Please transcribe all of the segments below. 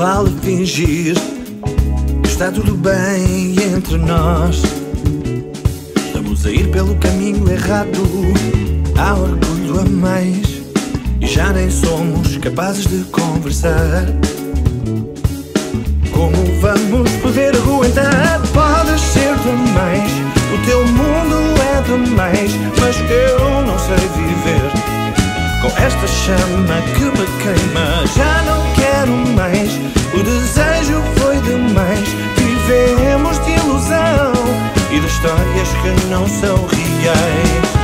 vale fingir está tudo bem entre nós. Estamos a ir pelo caminho errado, há orgulho a mais e já nem somos capazes de conversar. Como vamos poder aguentar? Podes ser demais, o teu mundo é demais, mas eu não sei viver com esta chama que me queima. Já não quero mais, o desejo foi demais. Vivemos de ilusão e de histórias que não são reais.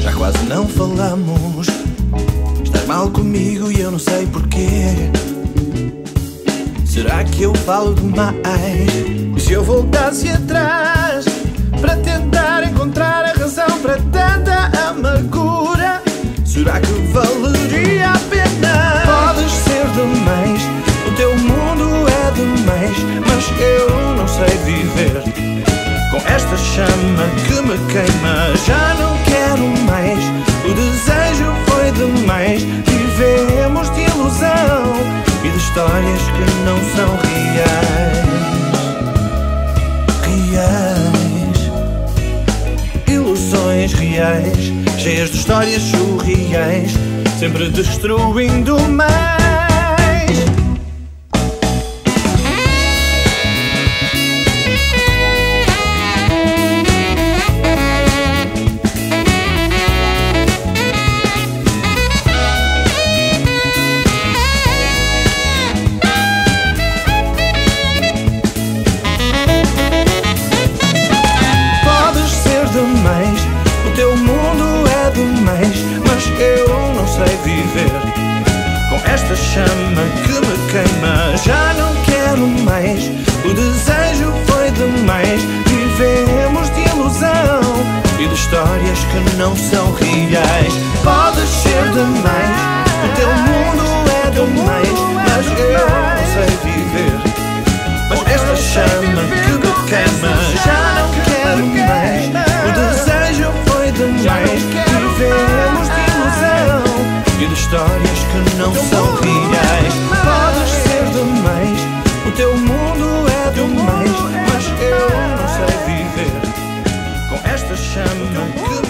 Já quase não falamos. Estás mal comigo e eu não sei porquê. Será que eu falo demais? Se eu voltasse atrás para tentar encontrar a razão para tanta amargura? Será que valeria a pena? Podes ser demais, o teu mundo é demais, mas eu não sei viver com esta chama que me queima. Já não quero mais, o desejo foi demais. Histórias que não são reais. Reais, ilusões reais, cheias de histórias surreais, sempre destruindo mais. Chama que me queima. Já não quero mais, o desejo foi demais. Vivemos de ilusão e de histórias que não são reais. Podes ser demais, mas eu não sei viver com esta chama que me